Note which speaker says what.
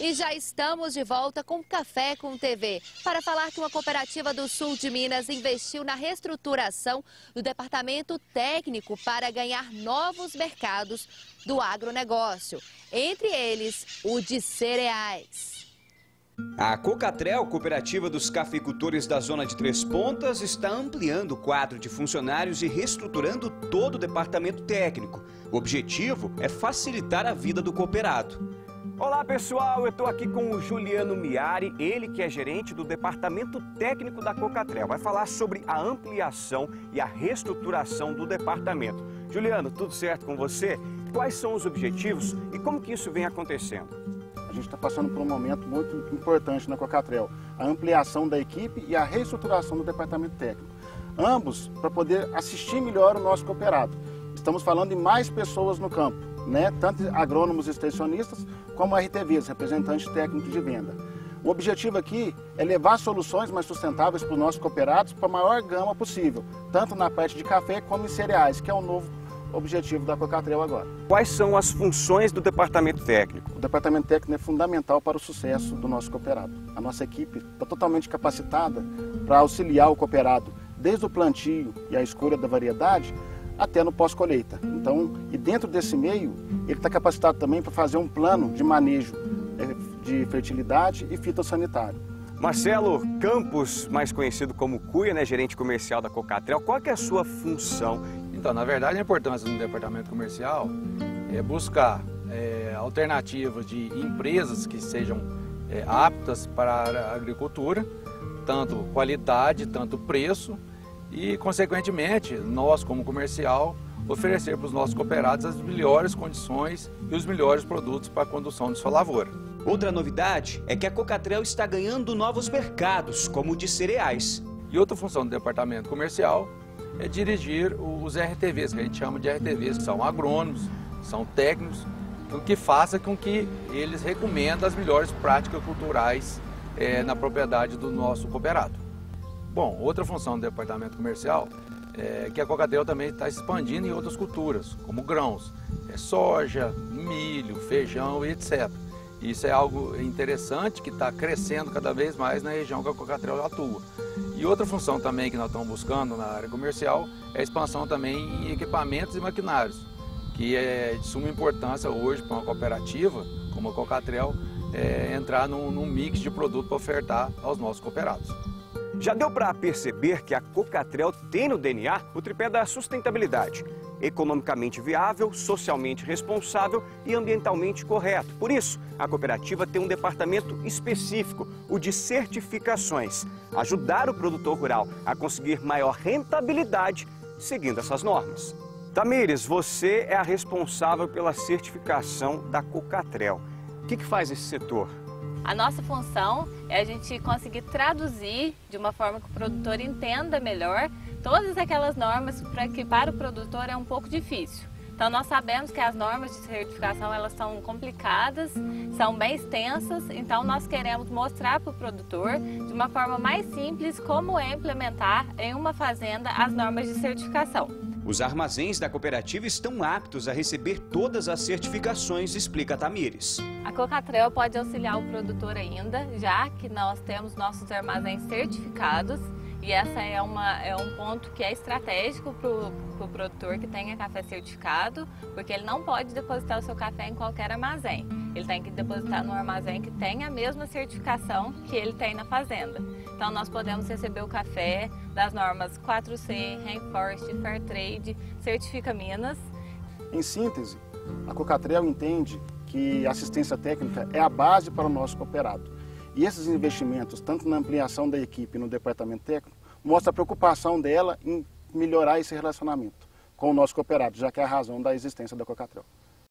Speaker 1: E já estamos de volta com Café com TV para falar que uma cooperativa do sul de Minas investiu na reestruturação do departamento técnico para ganhar novos mercados do agronegócio, entre eles o de cereais.
Speaker 2: A Cocatrel, cooperativa dos cafeicultores da zona de Três Pontas, está ampliando o quadro de funcionários e reestruturando todo o departamento técnico. O objetivo é facilitar a vida do cooperado.
Speaker 3: Olá pessoal, eu estou aqui com o Juliano Miari, ele que é gerente do Departamento Técnico da Cocatrel. Vai falar sobre a ampliação e a reestruturação do departamento. Juliano, tudo certo com você? Quais são os objetivos e como que isso vem acontecendo?
Speaker 4: A gente está passando por um momento muito importante na Cocatrel, a ampliação da equipe e a reestruturação do departamento técnico. Ambos para poder assistir melhor o nosso cooperado. Estamos falando de mais pessoas no campo né, tanto agrônomos extensionistas como RTVs, representantes técnicos de venda. O objetivo aqui é levar soluções mais sustentáveis para os nossos cooperados para a maior gama possível, tanto na parte de café como em cereais, que é o novo objetivo da Cocatrel agora.
Speaker 3: Quais são as funções do departamento técnico?
Speaker 4: O departamento técnico é fundamental para o sucesso do nosso cooperado. A nossa equipe está totalmente capacitada para auxiliar o cooperado, desde o plantio e a escolha da variedade, até no pós-colheita. Então, e dentro desse meio, ele está capacitado também para fazer um plano de manejo é, de fertilidade e fitossanitário.
Speaker 3: Marcelo Campos, mais conhecido como Cuia, né, gerente comercial da Cocatrel, qual é a sua função?
Speaker 5: Então, na verdade, a importância do departamento comercial é buscar é, alternativas de empresas que sejam é, aptas para a agricultura, tanto qualidade, tanto preço, e, consequentemente, nós, como comercial, oferecer para os nossos cooperados as melhores condições e os melhores produtos para a condução de sua lavoura.
Speaker 2: Outra novidade é que a Cocatrel está ganhando novos mercados, como o de cereais.
Speaker 5: E outra função do departamento comercial é dirigir os RTVs, que a gente chama de RTVs, que são agrônomos, são técnicos, o que faça com que eles recomendem as melhores práticas culturais é, na propriedade do nosso cooperado. Bom, outra função do departamento comercial é que a Cocatel também está expandindo em outras culturas, como grãos, é soja, milho, feijão e etc. Isso é algo interessante que está crescendo cada vez mais na região que a Cocatel atua. E outra função também que nós estamos buscando na área comercial é a expansão também em equipamentos e maquinários, que é de suma importância hoje para uma cooperativa como a Cocatrel é, entrar num, num mix de produto para ofertar aos nossos cooperados.
Speaker 3: Já deu para perceber que a Cocatrel tem no DNA o tripé da sustentabilidade. Economicamente viável, socialmente responsável e ambientalmente correto. Por isso, a cooperativa tem um departamento específico, o de certificações. Ajudar o produtor rural a conseguir maior rentabilidade seguindo essas normas. Tamires, você é a responsável pela certificação da Cocatrel. O que, que faz esse setor?
Speaker 6: A nossa função é a gente conseguir traduzir de uma forma que o produtor entenda melhor todas aquelas normas para que para o produtor é um pouco difícil. Então nós sabemos que as normas de certificação elas são complicadas, são bem extensas, então nós queremos mostrar para o produtor de uma forma mais simples como é implementar em uma fazenda as normas de certificação.
Speaker 2: Os armazéns da cooperativa estão aptos a receber todas as certificações, explica Tamires.
Speaker 6: A Cocatrel pode auxiliar o produtor ainda, já que nós temos nossos armazéns certificados e essa é, uma, é um ponto que é estratégico para o pro produtor que tenha café certificado, porque ele não pode depositar o seu café em qualquer armazém. Ele tem que depositar no armazém que tenha a mesma certificação que ele tem na fazenda. Então nós podemos receber o café das normas 4C, Rainforest, Fairtrade, Certifica Minas.
Speaker 4: Em síntese, a Cocatrel entende que assistência técnica é a base para o nosso cooperado. E esses investimentos, tanto na ampliação da equipe no departamento técnico, mostra a preocupação dela em melhorar esse relacionamento com o nosso cooperado, já que é a razão da existência da Cocatrel.